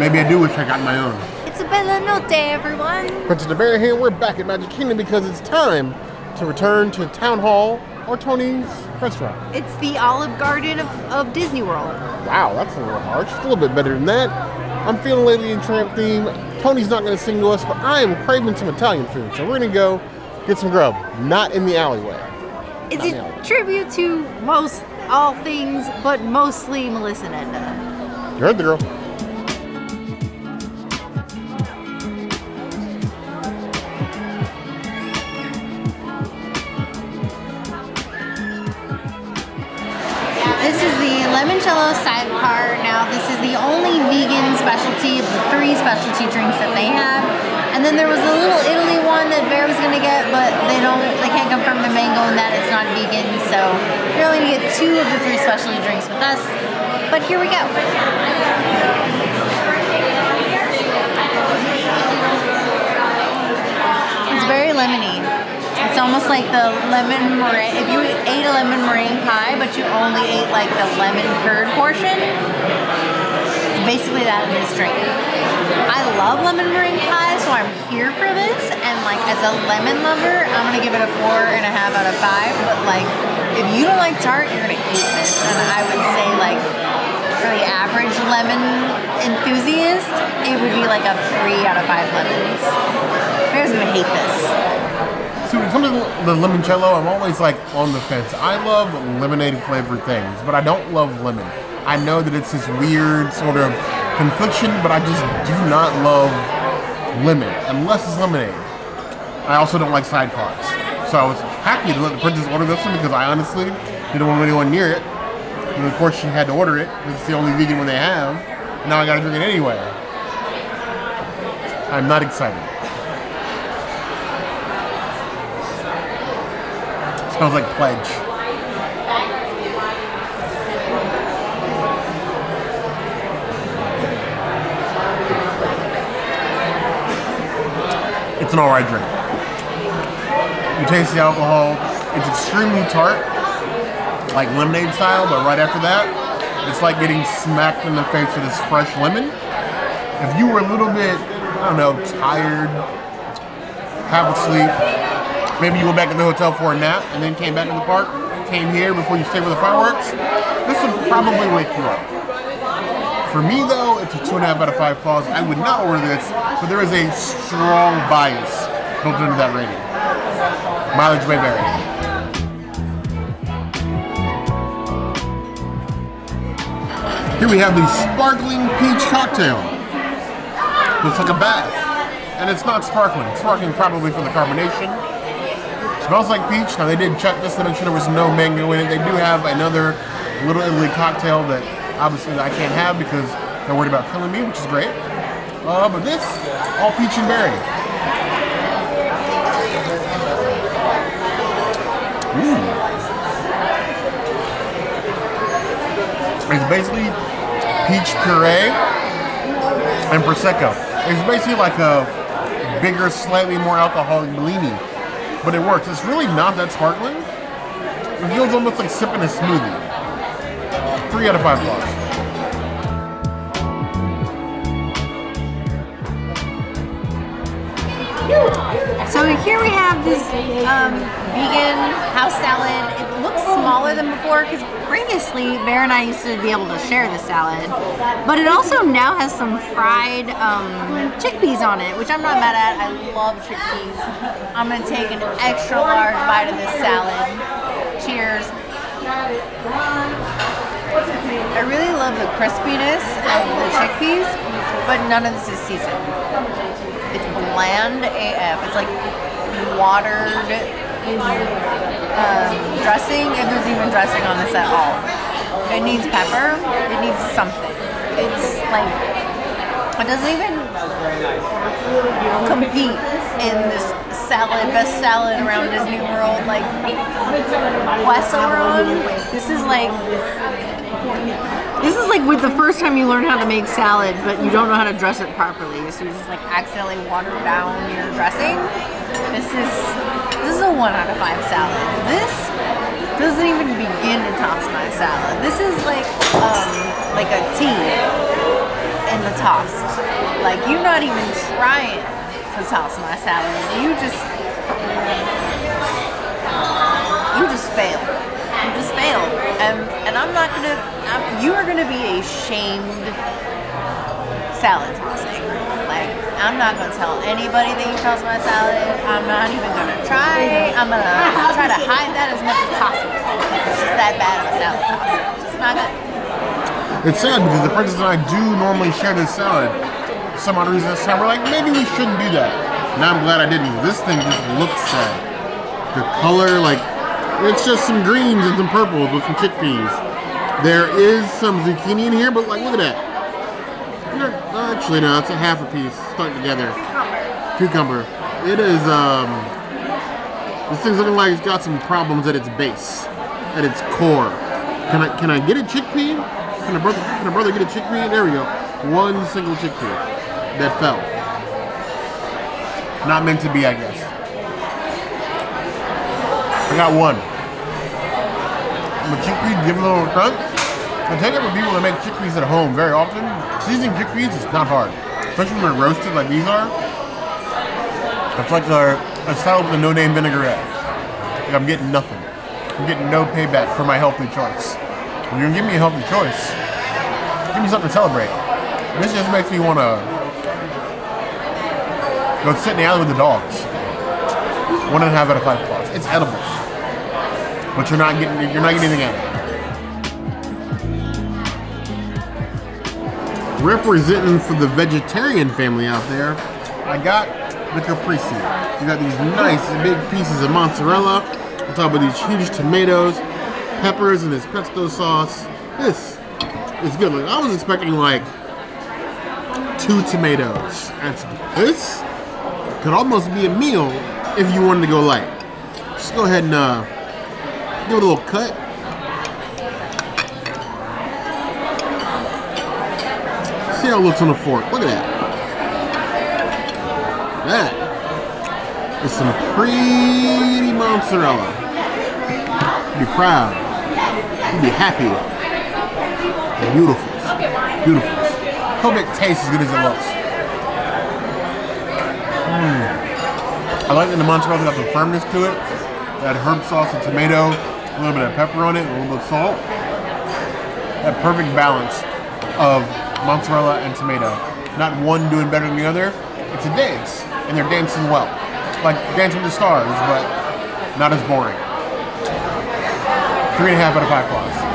Maybe I do wish I got my own. It's a bella notte, everyone. Princess the Bear here. We're back at Magic Kingdom because it's time to return to Town Hall or Tony's restaurant. It's the Olive Garden of, of Disney World. Wow, that's a little harsh. It's a little bit better than that. I'm feeling Lady and Tramp theme. Tony's not going to sing to us, but I am craving some Italian food. So we're going to go get some grub, not in the alleyway. It's Not now. a tribute to most all things, but mostly Melissa and Edna. You heard the girl. Limoncello sidecar. Now, this is the only vegan specialty of the three specialty drinks that they have. And then there was a little Italy one that Bear was gonna get, but they don't, they can't confirm the mango and that it's not vegan. So you're only gonna get two of the three specialty drinks with us. But here we go. It's very lemony. It's almost like the lemon meringue. If you ate a lemon meringue pie, but you only ate like the lemon curd portion, it's basically that in this drink. I love lemon meringue pie, so I'm here for this. And like as a lemon lover, I'm gonna give it a four and a half out of five. But like, if you don't like tart, you're gonna hate this. And I would say like for the average lemon enthusiast, it would be like a three out of five lemons. Bear's gonna hate this. Comes to the limoncello, I'm always like on the fence. I love lemonade flavored things, but I don't love lemon. I know that it's this weird sort of confliction, but I just do not love lemon unless it's lemonade. I also don't like sidecars. So I was happy to let the princess order this one because I honestly didn't want anyone near it. And of course she had to order it. Because it's the only vegan one they have. Now I gotta drink it anyway. I'm not excited. Smells like pledge. It's an alright drink. You taste the alcohol. It's extremely tart, like lemonade style, but right after that, it's like getting smacked in the face with this fresh lemon. If you were a little bit, I don't know, tired, half asleep, maybe you went back to the hotel for a nap and then came back to the park, came here before you stayed for the fireworks, this would probably wake you up. For me though, it's a two and a half out of five claws. I would not order this, but there is a strong bias built into that rating. Mileage may vary. Here we have the sparkling peach cocktail. Looks like a bath. And it's not sparkling. It's sparkling probably for the carbonation. Smells like peach. Now they did check this to make sure there was no mango in it. They do have another Little Italy cocktail that obviously I can't have because they're worried about killing me, which is great. Uh, but this, all peach and berry. Ooh. It's basically peach puree and prosecco. It's basically like a bigger, slightly more alcoholic Bellini, but it works. It's really not that sparkling. It feels almost like sipping a smoothie. Three out of five blocks. So here we have this um, vegan house salad. It looks smaller than before because previously Bear and I used to be able to share the salad. But it also now has some fried um, chickpeas on it, which I'm not mad at. I love chickpeas. I'm going to take an extra large bite of this salad. Cheers. I really love the crispiness of the chickpeas, but none of this is seasoned. It's bland AF. It's like watered um, dressing, if there's even dressing on this at all. It needs pepper. It needs something. It's like it doesn't even compete in this salad, best salad around Disney World, like Quest Oberon. This is like this is like with the first time you learn how to make salad, but you don't know how to dress it properly. So you just like accidentally water down your dressing. This is is a one out of five salad. This doesn't even begin to toss my salad. This is like um like a tea. in the tossed. Like you're not even trying to toss my salad. You just you just failed. You just failed. And and I'm not gonna. I'm, you are gonna be a shamed salad tossing. I'm not gonna tell anybody that you toss my salad. I'm not even gonna try. I'm gonna try to hide that as much as possible. It's just that bad of a salad tosser. It's not good. It's sad because the princess and I do normally share this salad. For Some odd reason this time we're like, maybe we shouldn't do that. Now I'm glad I didn't. This thing just looks sad. The color, like, it's just some greens and some purples with some chickpeas. There is some zucchini in here, but like, look at that. You're- Actually, no, it's a half a piece stuck together. Cucumber. It is, um, this thing's looking like it's got some problems at its base, at its core. Can I can I get a chickpea? Can a brother can a brother get a chickpea? There we go. One single chickpea that fell. Not meant to be, I guess. I got one. The chickpea give them a little crunch. I take it from people that make chickpeas at home very often. Seasoning chickpeas is not hard, especially when they're roasted like these are. It's like a, a salad with a no-name vinaigrette. Like I'm getting nothing. I'm getting no payback for my healthy choice. When you're gonna give me a healthy choice, give me something to celebrate. This just makes me want to go sit in the alley with the dogs. One and a half out of five claws. It's edible, but you're not getting you're not getting anything out of it. Representing for the vegetarian family out there, I got the caprese. You got these nice big pieces of mozzarella on top of these huge tomatoes, peppers, and this pesto sauce. This is good. Like I was expecting like two tomatoes. This could almost be a meal if you wanted to go light. Just go ahead and uh, give it a little cut. Looks on the fork. Look at that. That is some pretty mozzarella. Be proud. You'd be happy. Beautiful. Beautiful. Hope it tastes as good as it looks. Mm. I like that the mozzarella got some firmness to it. That herb sauce and tomato, a little bit of pepper on it, a little bit of salt. That perfect balance of mozzarella and tomato. Not one doing better than the other. It's a dance, and they're dancing well. Like Dancing with the Stars, but not as boring. Three and a half out of five claws.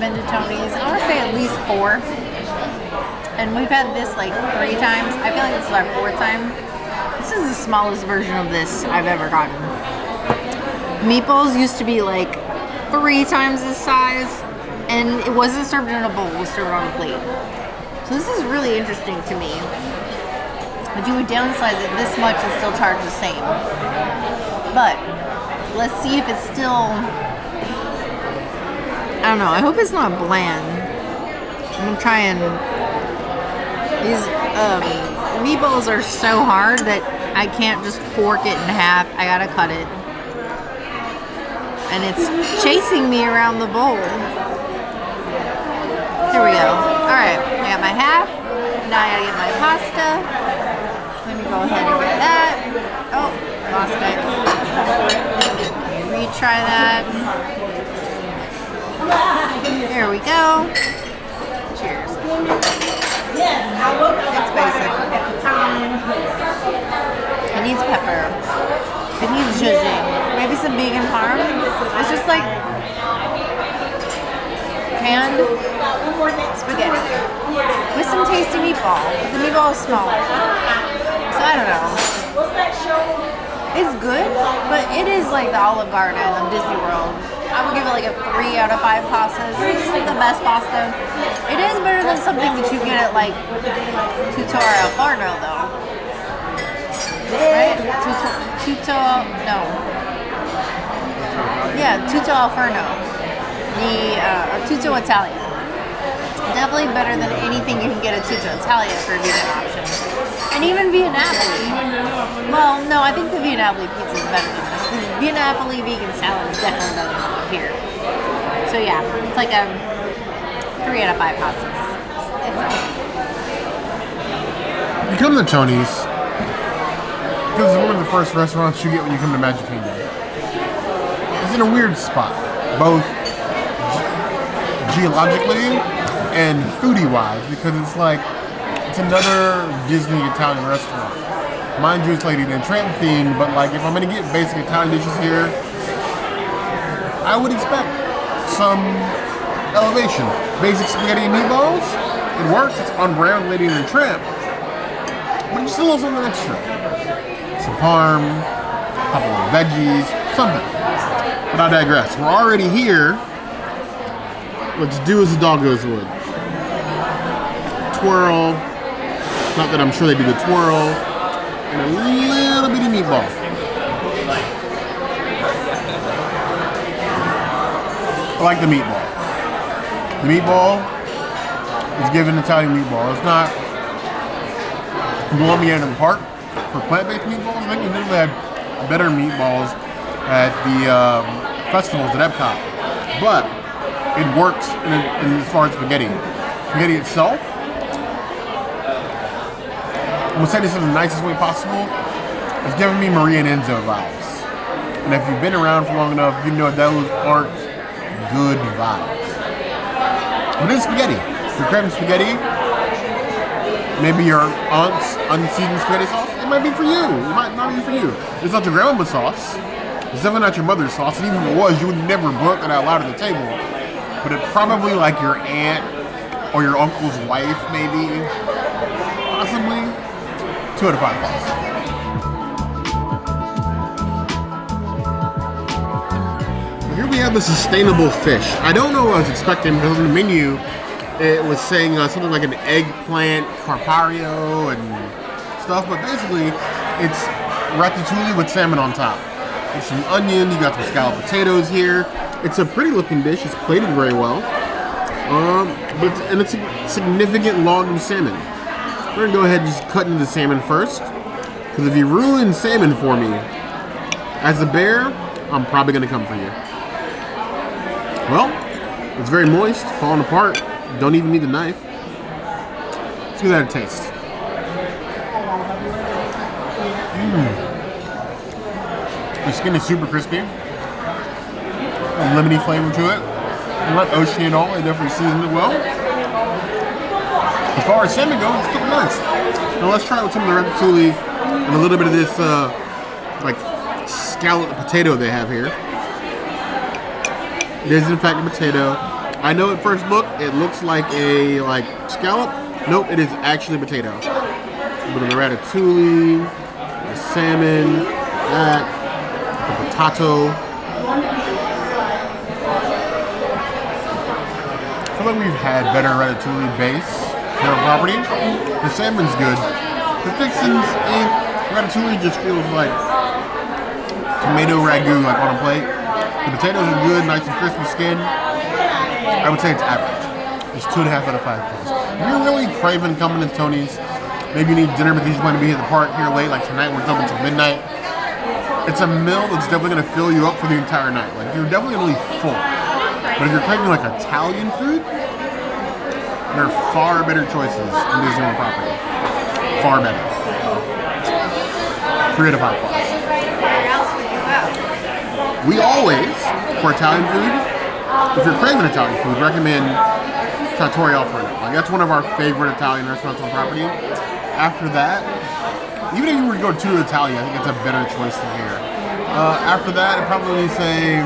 Been to Tony's. I want to say at least four. And we've had this like three times. I feel like this is our fourth time. This is the smallest version of this I've ever gotten. Meatballs used to be like three times this size, and it wasn't served in a bowl, it was served on a plate. So this is really interesting to me. But you would downsize it this much and still charge the same. But let's see if it's still I don't know. I hope it's not bland. I'm gonna try and these um, meatballs are so hard that I can't just fork it in half. I gotta cut it, and it's chasing me around the bowl. Here we go. All right, I got my half. Now I gotta get my pasta. Let me go ahead and get that. Oh, lost it. Retry that. There we go. Cheers. It's basic. It needs pepper. It needs zhuzhing. Maybe some vegan parm. It's just like canned spaghetti with some tasty meatball. But the meatball is smaller. So I don't know. It's good, but it is like the Olive Garden of Disney World. I would give it like a three out of five pastas. It's like the best pasta. It is better than something that you get at like Tutto or al Forno though. Right? Tutto, Tutto, no. Yeah, Tutto al Forno. The uh, Tutto Italian. Definitely better than anything you can get at Tutto Italia for a vegan option. And even Via Napoli. Well, no, I think the Via Napoli pizza is better than this. The Via Napoli vegan salad is definitely better than up here. So yeah, it's like a three out of five pastas. It's okay. You come to Tony's because it's one of the first restaurants you get when you come to Magic Kingdom. It's in a weird spot, both ge- geologically and foodie wise, because it's like it's another Disney Italian restaurant. Mind you, it's Lady and Tramp themed, but like if I'm gonna get basic Italian dishes here, I would expect some elevation. Basic spaghetti and meatballs, it works. It's on brand Lady and Tramp, but just a little extra. Parm, a couple of veggies, something. But I digress. We're already here. Let's do as the dog goes would. Twirl. Not that I'm sure they do the twirl. And a little bitty meatball. I like the meatball. The meatball is given Italian meatball. It's not blowing me of the park for plant-based meatballs. I think usually have better meatballs at the um, festivals at Epcot, but it works in, in as far as spaghetti. Spaghetti itself, I'm gonna say this in the nicest way possible. It's giving me Maria and Enzo vibes, and if you've been around for long enough, you know those aren't good vibes. But it's spaghetti. You're craving spaghetti. Maybe your aunt's unseasoned spaghetti sauce. Might be for you. It might not be for you. It's not your grandma's sauce. It's definitely not your mother's sauce. And even if it was, you would never broke it out loud at the table. But it probably like your aunt or your uncle's wife, maybe. Possibly. Two out of five. Here we have the sustainable fish. I don't know what I was expecting because on the menu it was saying uh, something like an eggplant carpario and stuff, but basically it's ratatouille with salmon on top. There's some onions, you got some scalloped potatoes here. It's a pretty looking dish, it's plated very well. Um, but and it's a significant log of salmon. We're gonna go ahead and just cut into the salmon first. Because if you ruin salmon for me, as a bear, I'm probably gonna come for you. Well, it's very moist, falling apart. Don't even need the knife. Let's give that a taste. The skin is super crispy. A lemony flavor to it. Not oceany at all. They definitely seasoned it well. As far as salmon goes, it's looking nice. Now let's try it with some of the ratatouille and a little bit of this uh, like scalloped potato they have here. It is in fact a potato. I know at first look it looks like a like scallop. Nope, it is actually a potato. A bit of the ratatouille, the salmon, that, potato. I feel like we've had better ratatouille base on property. The salmon's good. The fixings, eh, ratatouille just feels like tomato ragu like on a plate. The potatoes are good, nice and crispy skin. I would say it's average. It's two and a half out of five points. If you're really craving coming to Tony's, maybe you need dinner because you want to be at the park here late, like tonight we're open until midnight. It's a meal that's definitely going to fill you up for the entire night. Like you're definitely going to be full. But if you're craving like Italian food, there are far better choices in Disneyland property. Far better. Three out of five plus. We always, for Italian food, if you're craving Italian food, recommend Trattoria al Forno. Like that's one of our favorite Italian restaurants on property. After that, even if you were to go to Italia, I think it's a better choice than here. Uh, after that, I'd probably say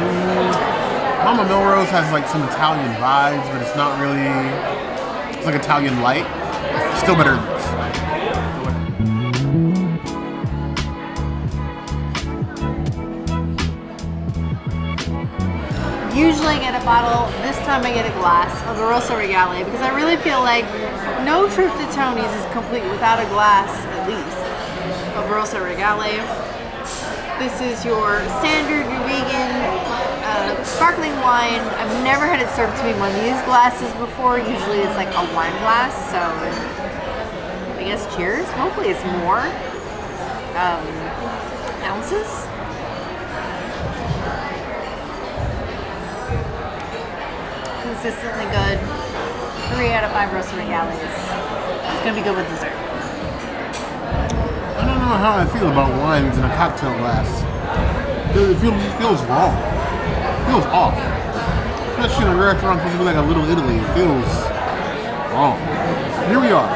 mm, Mama Melrose has like some Italian vibes, but it's not really. It's like Italian light. Still better. Usually I get a bottle, this time I get a glass of Rosso Regale because I really feel like no trip to Tony's is complete without a glass, at least, of Rosso Regale. This is your standard, vegan, uh, sparkling wine. I've never had it served to me in one of these glasses before. Usually it's like a wine glass, so I guess cheers. Hopefully it's more um, ounces. Consistently good. Three out of five roasted galleys. It's gonna be good with dessert. I don't know how I feel about wines in a cocktail glass. It feels, it feels wrong. It feels off. Especially in a restaurant supposed to be like a little Italy. It feels wrong. Here we are.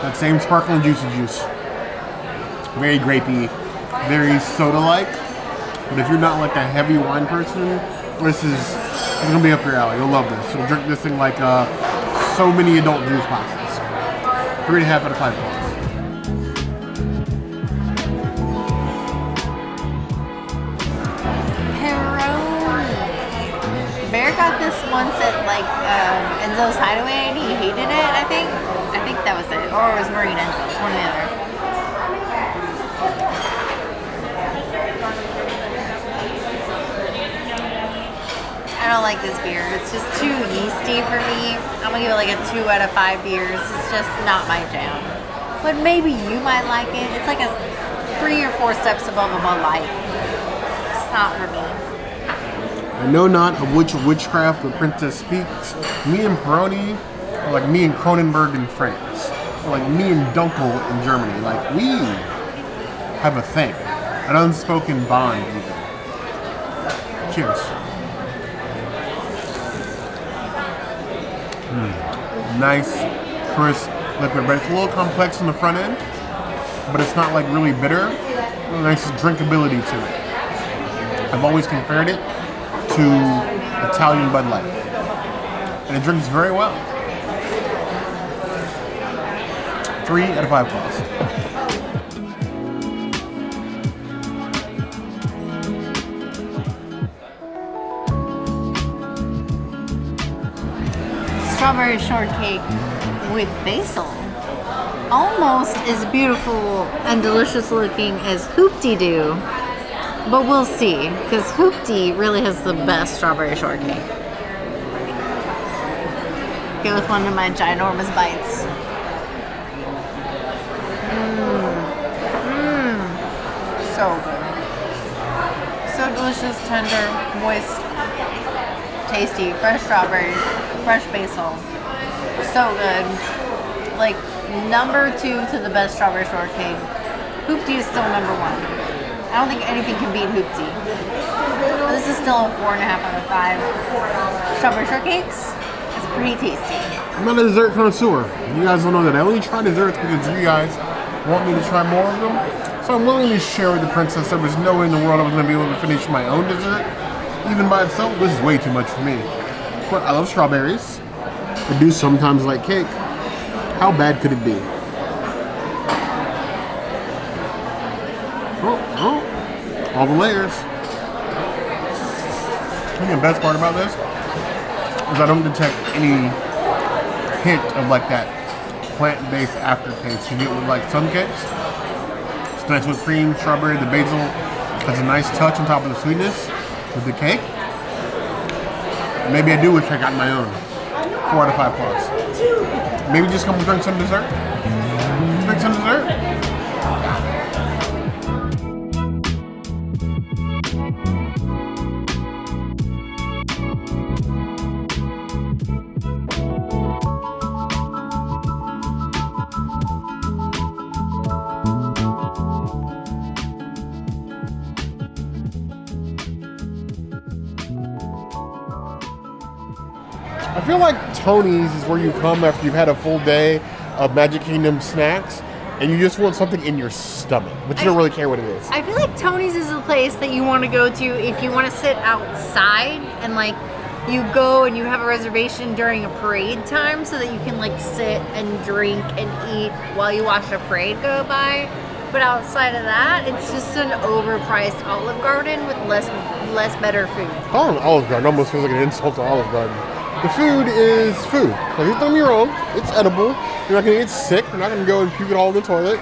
That same sparkling juicy juice. Very grapey, very soda-like. But if you're not like a heavy wine person, this is it's gonna be up your alley. You'll love this. You'll drink this thing like uh, so many adult juice boxes. Three and a half out of five points. Bear got this once at like um, Enzo's Hideaway and he hated it. I think. I think that was it, or it was Marine one or the other. I don't like this beer. It's just too yeasty for me. I'm gonna give it like a two out of five beers. It's just not my jam. But maybe you might like it. It's like a three or four steps above a Bud Light. It's not for me. I know not of which witchcraft the princess speaks. Me and Peroni are like me and Kronenbourg in France. Or like me and Dunkel in Germany. Like we have a thing. An unspoken bond even. Cheers. Nice, crisp liquid, but it's a little complex in the front end. But it's not like really bitter. Nice drinkability to it. I've always compared it to Italian Bud Light. And it drinks very well. Three out of five plus. Strawberry shortcake with basil. Almost as beautiful and delicious looking as Hoop-Dee-Doo. But we'll see, because Hoop-Dee really has the best strawberry shortcake. Go with one of my ginormous bites. Mmm. Mmm. So good. So delicious, tender, moist, tasty, fresh strawberries, fresh basil. So good. Like number two to the best strawberry shortcake. Hoop-Dee is still number one. I don't think anything can beat Hoop-Dee. This is still a four and a half out of five. Strawberry shortcakes, it's pretty tasty. I'm not a dessert connoisseur. You guys don't know that. I only try desserts because you guys want me to try more of them. So I'm willing to share with the princess. There was no way in the world I was going to be able to finish my own dessert. Even by itself, this is way too much for me. I love strawberries. I do sometimes like cake. How bad could it be? Oh, oh, all the layers. I think the best part about this is I don't detect any hint of like that plant-based aftertaste you get with like some cakes. It's nice with cream, strawberry, the basil has a nice touch on top of the sweetness with the cake. Maybe I do wish I got my own. Four out of five plus. Maybe just come and drink some dessert. Tony's is where you come after you've had a full day of Magic Kingdom snacks and you just want something in your stomach, but you don't really care what it is. I feel like Tony's is a place that you want to go to if you want to sit outside and like you go and you have a reservation during a parade time so that you can like sit and drink and eat while you watch a parade go by. But outside of that, it's just an overpriced Olive Garden with less less better food. Calling Olive Garden almost feels like an insult to Olive Garden. The food is food. Like, don't me wrong, it's edible. You're not gonna get sick. You're not gonna go and puke it all in the toilet.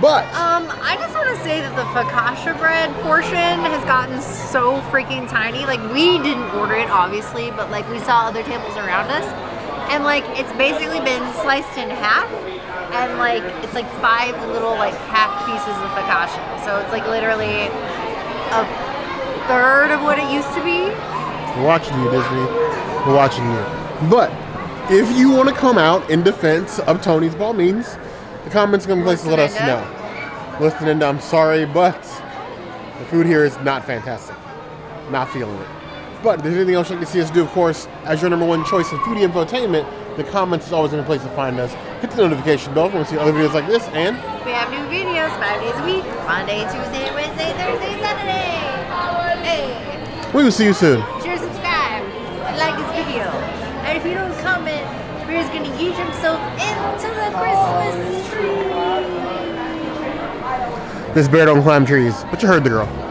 But Um, I just want to say that the focaccia bread portion has gotten so freaking tiny. Like we didn't order it, obviously, but like we saw other tables around us, and like it's basically been sliced in half, and like it's like five little like half pieces of focaccia. So it's like literally a third of what it used to be. We're watching you, Disney. We're watching you. But if you want to come out in defense of Tony's, by all means, the comments places to let us know. Listen, and I'm sorry, but the food here is not fantastic. Not feeling it. But if there's anything else you'd like to see us do, of course, as your number one choice in foodie infotainment, the comments is always in a place to find us. Hit the notification bell if you want to see other videos like this, and We have new videos five days a week: Monday, Tuesday, Wednesday, Thursday, Saturday. Hey. we will see you soon. Like this video. And if you don't comment, Bear's gonna yeet himself into the Christmas tree. This bear don't climb trees, but you heard the girl.